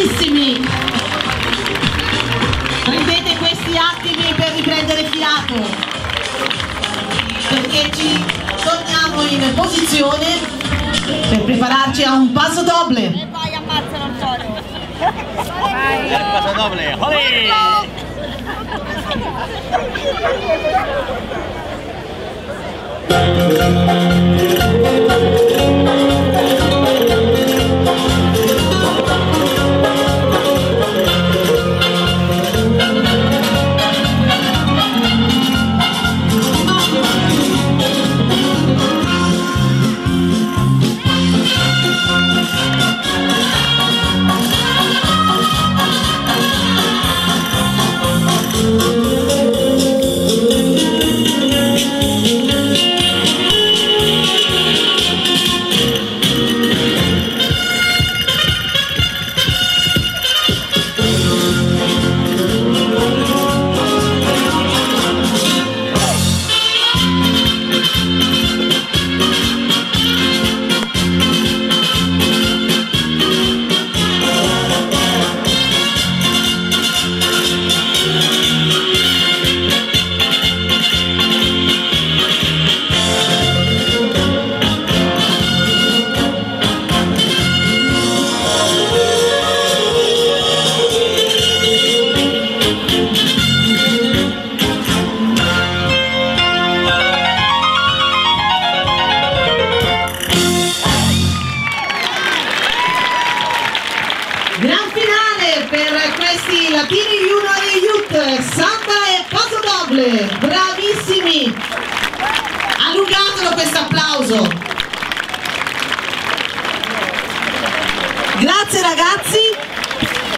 bravissimi! Prendete questi attimi per riprendere fiato, perché ci torniamo in posizione per prepararci a un passo doble. E poi ammazzano il toro. Passo doble! Latini Junior e Youth, Samba e Paso Doble, bravissimi! Allungatelo questo applauso! Grazie ragazzi!